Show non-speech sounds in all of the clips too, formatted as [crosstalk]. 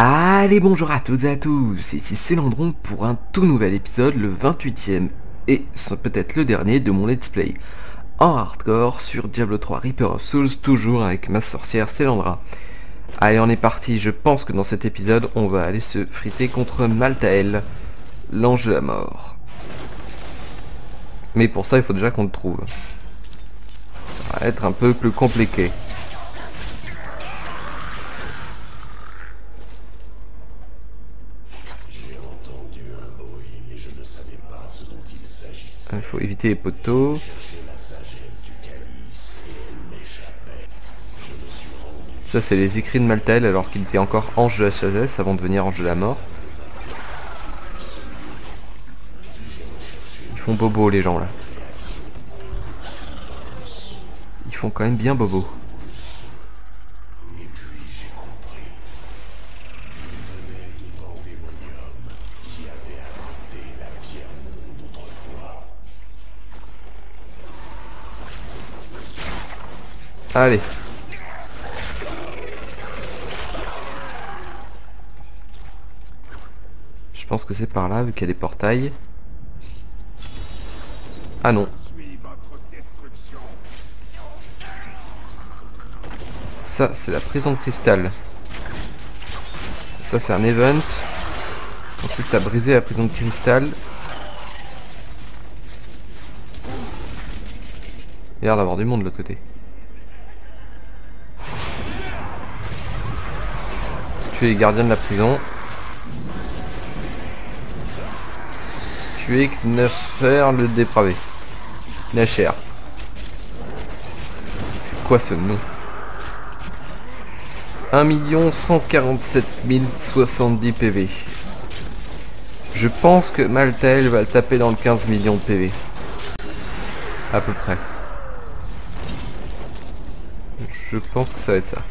Allez bonjour à toutes et à tous, ici c'est Landron pour un tout nouvel épisode, le 28ème et peut-être le dernier de mon let's play en hardcore sur Diablo 3 Reaper of Souls, toujours avec ma sorcière Célandra. Allez on est parti, je pense que dans cet épisode on va aller se friter contre Maltael, l'ange de la mort. Mais pour ça il faut déjà qu'on le trouve. Ça va être un peu plus compliqué. Il faut éviter les poteaux. Ça c'est les écrits de Maltael alors qu'il était encore ange de la sagesse avant de devenir ange de la mort. Ils font bobo les gens là. Ils font quand même bien bobo. Allez. Je pense que c'est par là, vu qu'il y a des portails. Ah non. Ça, c'est la prison de cristal. Ça, c'est un event. Consiste à briser la prison de cristal. Il y a l'air d'avoir du monde de l'autre côté. Les gardiens de la prison. Tuer Knasher le dépravé. Knasher. C'est quoi ce nom? 1 147 070 PV. Je pense que Maltael va le taper dans le 15 millions de PV. À peu près. Je pense que ça va être ça.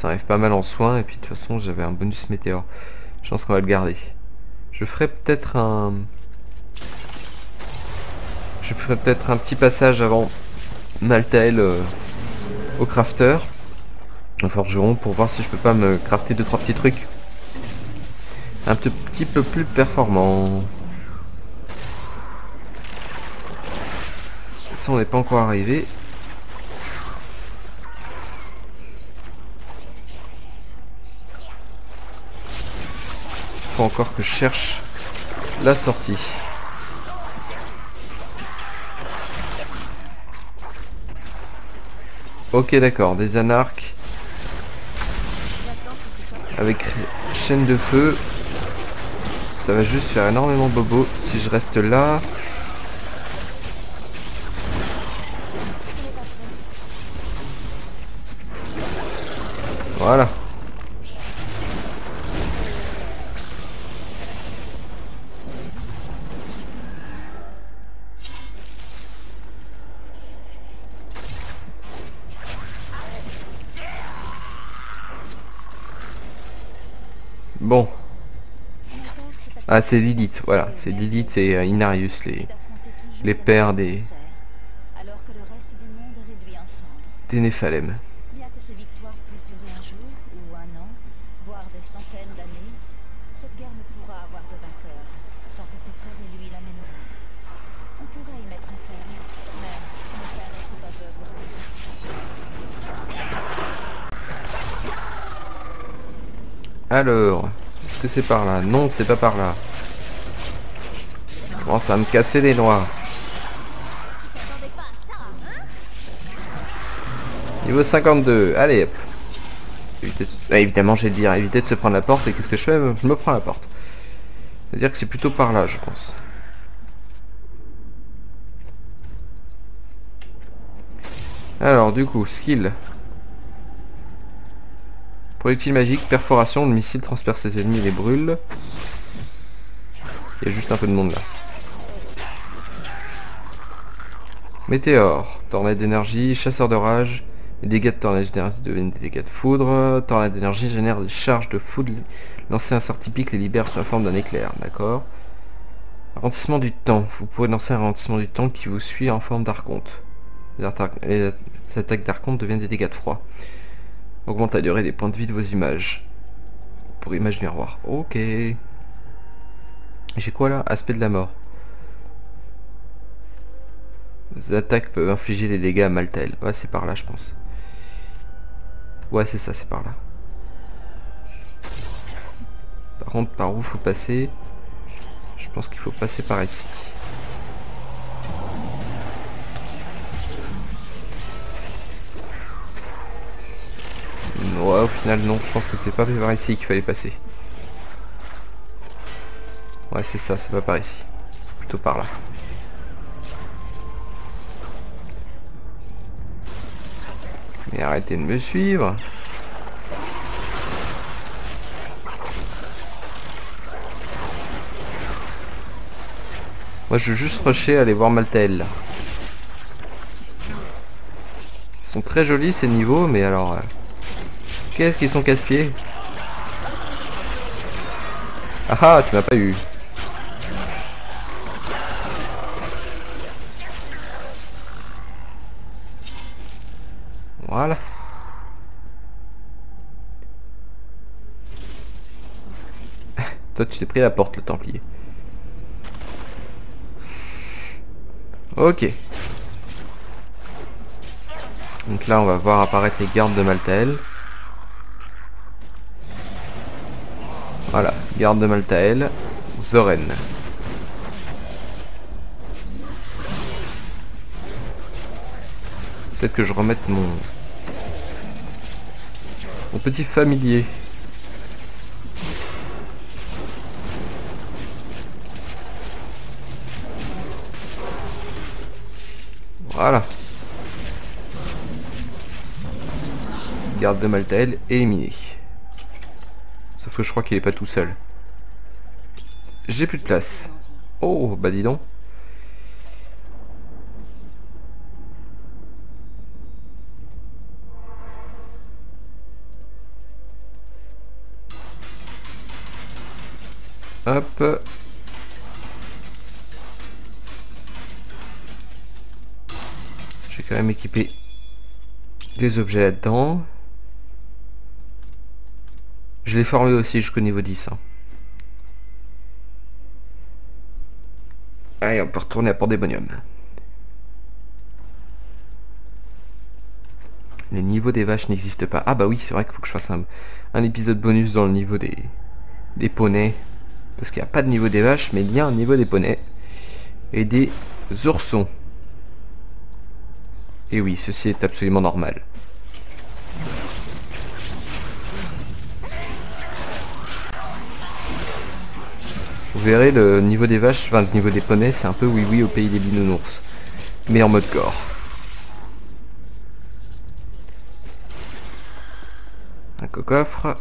Ça arrive pas mal en soins et puis de toute façon j'avais un bonus météore. Je pense qu'on va le garder. Je ferai peut-être un... Je ferai peut-être un petit passage avant Maltael euh, au crafter. Au forgeron pour voir si je peux pas me crafter deux trois petits trucs. Un petit peu plus performant. Ça on n'est pas encore arrivé. Encore que je cherche la sortie. Ok d'accord, des anarques avec chaîne de feu. Ça va juste faire énormément bobo si je reste là. Voilà. Ah, c'est Lilith, voilà. C'est Lilith et euh, Inarius, les, les pères des... Des Néphalem. Alors, est-ce que c'est par là? Non, c'est pas par là. Je commence à me casser les noix. Niveau 52, allez hop. Ah, évidemment, j'ai dit éviter de se prendre la porte. Et qu'est-ce que je fais? Je me prends la porte. C'est-à-dire que c'est plutôt par là, je pense. Alors, du coup, skill. Projectile magique, perforation, le missile transperce ses ennemis et les brûle. Il y a juste un peu de monde là. Météore, tornade d'énergie, chasseur de rage, les dégâts de tornade d'énergie deviennent des dégâts de foudre, tornade d'énergie génère des charges de foudre, lancer un sort typique les libère sous la forme d'un éclair, d'accord? Ralentissement du temps. Vous pouvez lancer un ralentissement du temps qui vous suit en forme d'archonte. Les attaques d'archonte deviennent des dégâts de froid. Augmente la durée des points de vie de vos images. Pour image miroir. Ok. J'ai quoi là? Aspect de la mort. Les attaques peuvent infliger des dégâts à Maltael. Ouais, c'est par là, je pense. Ouais, c'est ça, c'est par là. Par contre, par où faut passer? Je pense qu'il faut passer par ici. Final, non. Je pense que c'est pas par ici qu'il fallait passer. Ouais, c'est ça, c'est pas par ici. Plutôt par là. Mais arrêtez de me suivre. Moi, je veux juste rusher aller voir Maltael. Ils sont très jolis ces niveaux, mais alors... Euh, qu'est-ce qu'ils sont casse-pieds Ah ah, tu m'as pas eu. Voilà. [laughs] Toi, tu t'es pris la porte, le Templier. Ok. Donc là, on va voir apparaître les gardes de Maltael. Voilà, garde de Maltael, Zoren. Peut-être que je remette mon... Mon petit familier. Voilà. Garde de Maltael éliminé. Sauf que je crois qu'il est pas tout seul. J'ai plus de place. Oh, bah dis donc. Hop. quand même équiper des objets là-dedans. Je l'ai formé aussi jusqu'au niveau 10. Hein. Allez, on peut retourner à Pandemonium. Les niveaux des vaches n'existent pas. Ah bah oui, c'est vrai qu'il faut que je fasse un, un, épisode bonus dans le niveau des, des poneys. Parce qu'il n'y a pas de niveau des vaches, mais il y a un niveau des poneys. Et des oursons. Et oui, ceci est absolument normal. Vous verrez, le niveau des vaches, enfin le niveau des poneys, c'est un peu oui oui au pays des binounours. Mais en mode corps. Un cocoffre.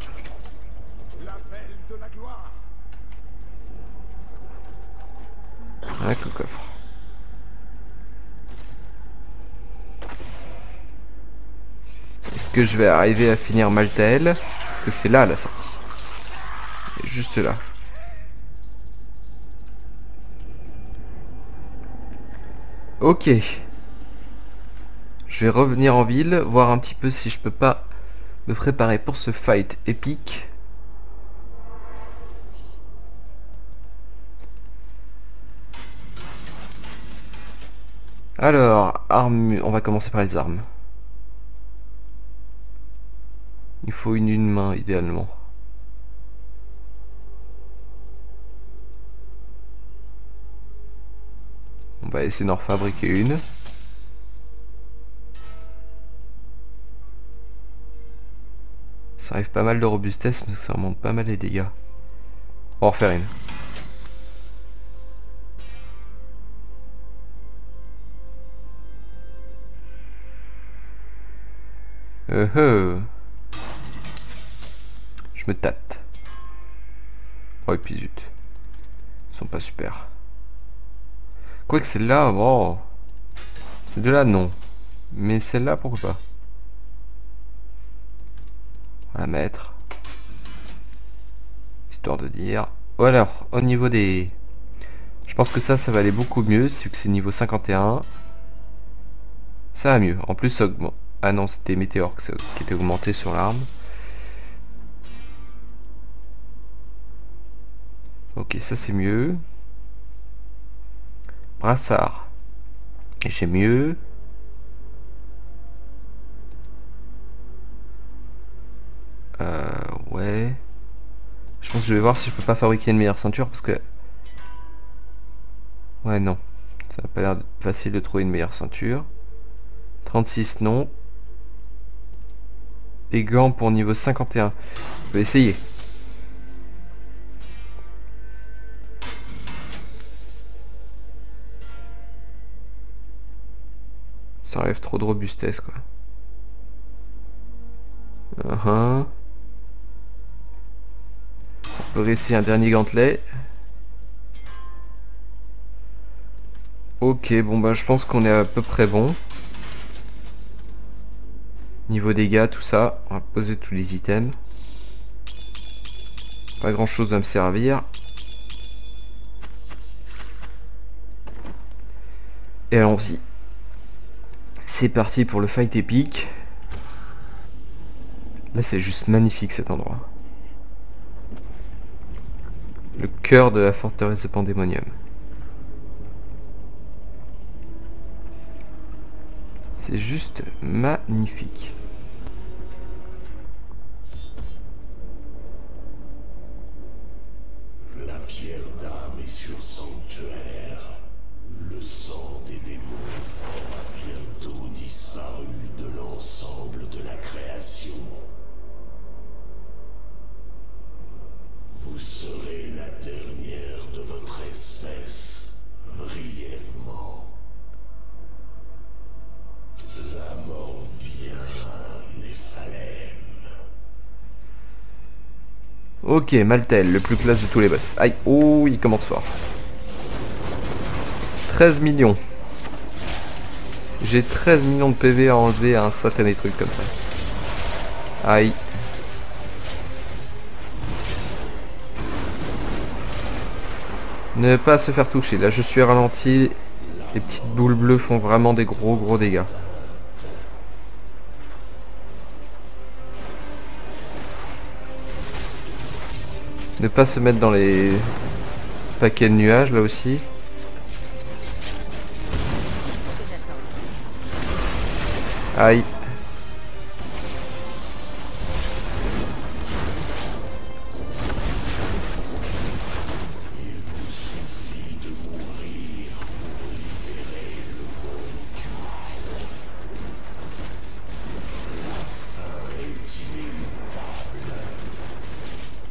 Un cocoffre. Est-ce que je vais arriver à finir Maltael Parce que c'est là la sortie. Juste là. Ok. Je vais revenir en ville, voir un petit peu si je peux pas me préparer pour ce fight épique. Alors, armes, on va commencer par les armes. Il faut une, une main idéalement. On va essayer d'en refabriquer une. Ça arrive pas mal de robustesse, mais ça remonte pas mal les dégâts. On va en refaire une. Euh, euh. Je me tâte. Oh, et puis zut. Ils sont pas super. Quoique celle-là, oh. C'est de là, non. Mais celle-là, pourquoi pas? On va la mettre. Histoire de dire. Ou alors, au niveau des... Je pense que ça, ça va aller beaucoup mieux, vu que c'est niveau 51. Ça va mieux. En plus, augmente. Ah non, c'était Météor qui était augmenté sur l'arme. Ok, ça c'est mieux. Brassard. J'ai mieux. Euh, ouais. Je pense que je vais voir si je peux pas fabriquer une meilleure ceinture parce que... Ouais, non. Ça n'a pas l'air facile de trouver une meilleure ceinture. 36, non. Des gants pour niveau 51. Je vais essayer. Ça enlève trop de robustesse, quoi. On peut réessayer un dernier gantelet. Ok, bon bah je pense qu'on est à peu près bon. Niveau dégâts, tout ça. On va poser tous les items. Pas grand chose à me servir. Et allons-y. C'est parti pour le fight épique. Là c'est juste magnifique cet endroit. Le cœur de la forteresse de Pandémonium. C'est juste magnifique. Ok, Maltel, le plus classe de tous les boss. Aïe, oh, il commence fort. 13 millions. J'ai 13 millions de PV à enlever à un satané truc comme ça. Aïe. Ne pas se faire toucher. Là, je suis ralenti. Les petites boules bleues font vraiment des gros gros dégâts. Ne pas se mettre dans les paquets de nuages là aussi. Aïe.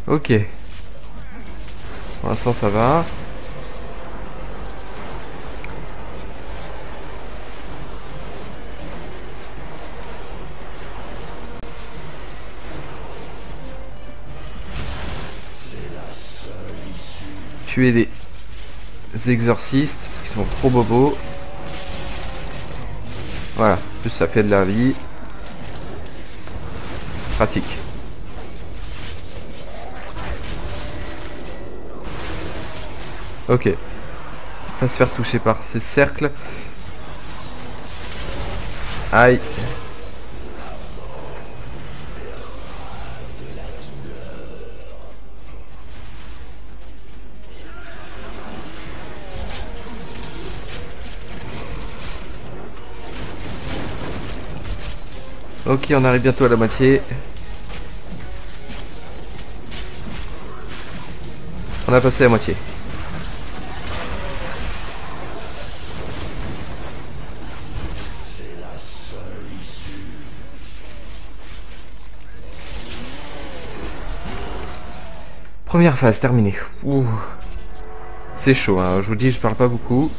Ok. Pour l'instant ça va. Tuer les exorcistes parce qu'ils sont trop bobos. Voilà, plus ça fait de la vie. Pratique. Ok. Pas se faire toucher par ces cercles. Aïe. Ok, on arrive bientôt à la moitié. On a passé la moitié. Première phase terminée. C'est chaud, hein. je vous dis, je parle pas beaucoup.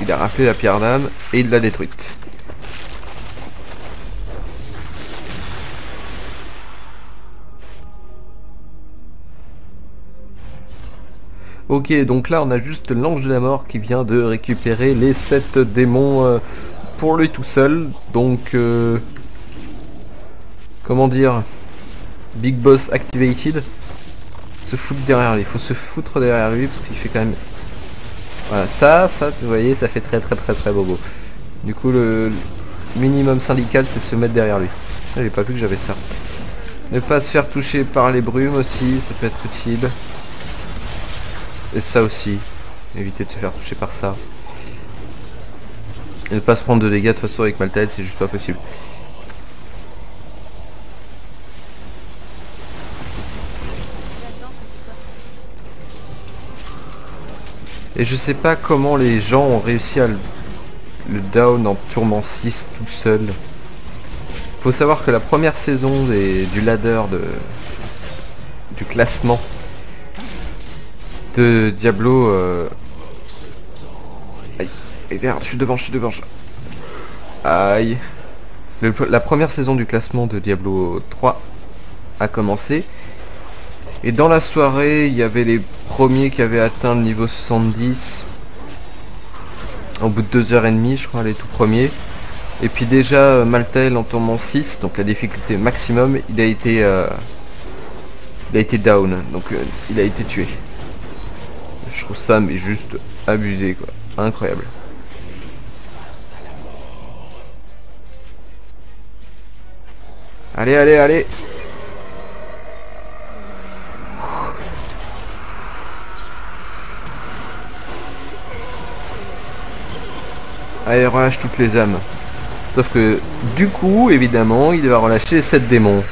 Il a rappelé la pierre d'âme et il l'a détruite. Ok, donc là on a juste l'ange de la mort qui vient de récupérer les 7 démons euh, pour lui tout seul. Donc, euh, comment dire, Big Boss activated. Se foutre derrière lui, il faut se foutre derrière lui parce qu'il fait quand même... Voilà, ça, ça, vous voyez, ça fait très très très très bobo. Du coup, le minimum syndical, c'est se mettre derrière lui. Ah, j'ai pas vu que j'avais ça. Ne pas se faire toucher par les brumes aussi, ça peut être utile. Et ça aussi. Éviter de se faire toucher par ça. Et ne pas se prendre de dégâts de toute façon avec Maltael, c'est juste pas possible. Et je sais pas comment les gens ont réussi à le, down en tourment 6 tout seul. Faut savoir que la première saison du ladder de, du classement de Diablo... Euh... Aïe, et merde, je suis devant, je suis devant. Aïe. la première saison du classement de Diablo 3 a commencé. Et dans la soirée, il y avait les premiers qui avaient atteint le niveau 70. Au bout de 2h30, je crois, les tout premiers. Et puis déjà, euh, Maltael en tournant 6, donc la difficulté maximum, il a été... Euh, il a été down, donc euh, il a été tué. Je trouve ça mais juste abusé quoi. Incroyable. Allez, allez, allez Allez, relâche toutes les âmes. Sauf que, du coup, évidemment, il va relâcher 7 démons.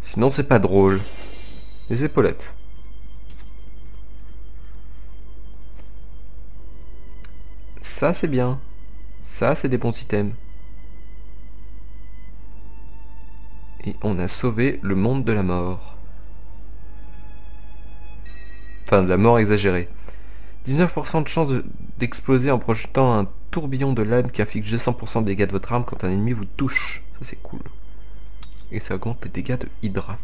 Sinon, c'est pas drôle. Les épaulettes. Ça, c'est bien. Ça, c'est des bons items. Et on a sauvé le monde de la mort. Enfin, de la mort exagérée. 19% de chance d'exploser en projetant un tourbillon de lame qui inflige 200% de dégâts de votre arme quand un ennemi vous touche. Ça c'est cool. Et ça augmente les dégâts de Hydra.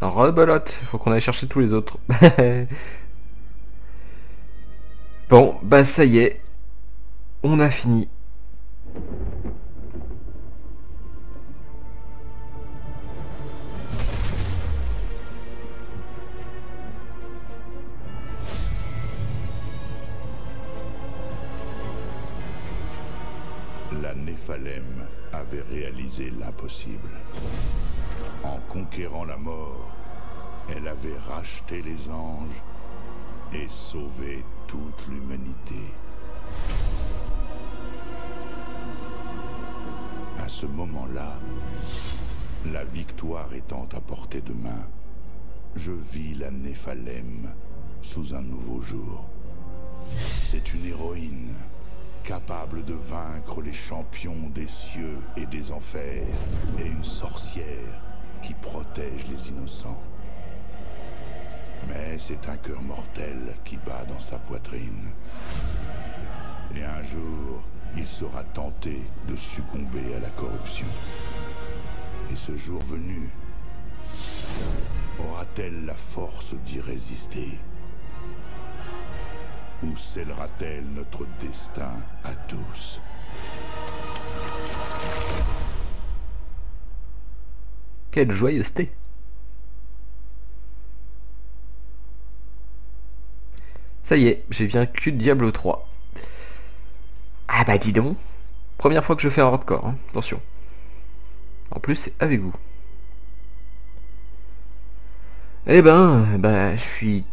Rebelote, faut qu'on aille chercher tous les autres. [laughs] bon, bah ça y est, on a fini. La Néphalem avait réalisé l'impossible. Conquérant la mort, elle avait racheté les anges et sauvé toute l'humanité. À ce moment-là, la victoire étant à portée de main, je vis la Néphalem sous un nouveau jour. C'est une héroïne capable de vaincre les champions des cieux et des enfers, et une sorcière qui protège les innocents. Mais c'est un cœur mortel qui bat dans sa poitrine. Et un jour, il sera tenté de succomber à la corruption. Et ce jour venu, aura-t-elle la force d'y résister? Ou scellera-t-elle notre destin à tous? Quelle joyeuseté Ça y est, j'ai vaincu Diablo 3. Ah bah dis donc Première fois que je fais un hardcore, hein. attention. En plus, c'est avec vous. Eh ben, bah, je suis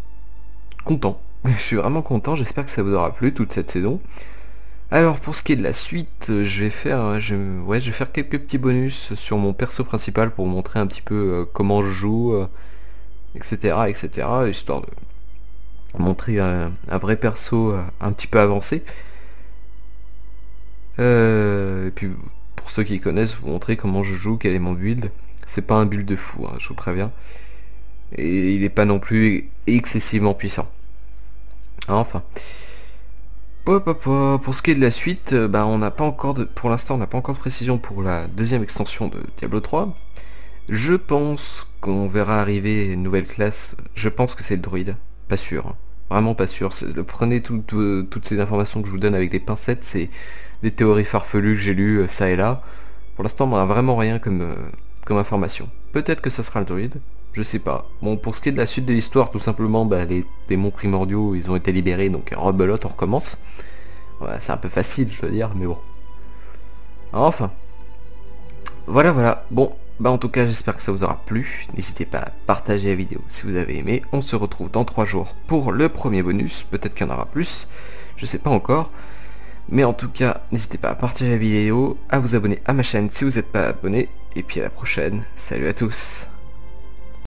content. [laughs] Je suis vraiment content, j'espère que ça vous aura plu toute cette saison. Alors pour ce qui est de la suite, je vais faire, je, vais faire quelques petits bonus sur mon perso principal pour montrer un petit peu euh, comment je joue, etc., euh, etc., histoire de montrer un vrai perso euh, un petit peu avancé. Euh, et puis pour ceux qui connaissent, vous montrer comment je joue, quel est mon build. C'est pas un build de fou, hein, je vous préviens. Et il n'est pas non plus excessivement puissant. Enfin. Pour ce qui est de la suite, bah, on n'a pas encore pour l'instant on n'a pas encore de précision pour la deuxième extension de Diablo 3. Je pense qu'on verra arriver une nouvelle classe. Je pense que c'est le druide. Pas sûr. Hein. Vraiment pas sûr. Prenez toutes ces informations que je vous donne avec des pincettes. C'est des théories farfelues que j'ai lues euh, ça et là. Pour l'instant, on n'a vraiment rien comme, euh, comme information. Peut-être que ça sera le druide. Je sais pas. Bon, pour ce qui est de la suite de l'histoire, tout simplement, bah, les démons primordiaux, ils ont été libérés, donc rebelote, on recommence. c'est un peu facile, je veux dire, mais bon. Enfin. Voilà, voilà. Bon, bah en tout cas j'espère que ça vous aura plu, n'hésitez pas à partager la vidéo si vous avez aimé, on se retrouve dans 3 jours pour le premier bonus, peut-être qu'il y en aura plus, je sais pas encore, mais en tout cas n'hésitez pas à partager la vidéo, à vous abonner à ma chaîne si vous n'êtes pas abonné, et puis à la prochaine, salut à tous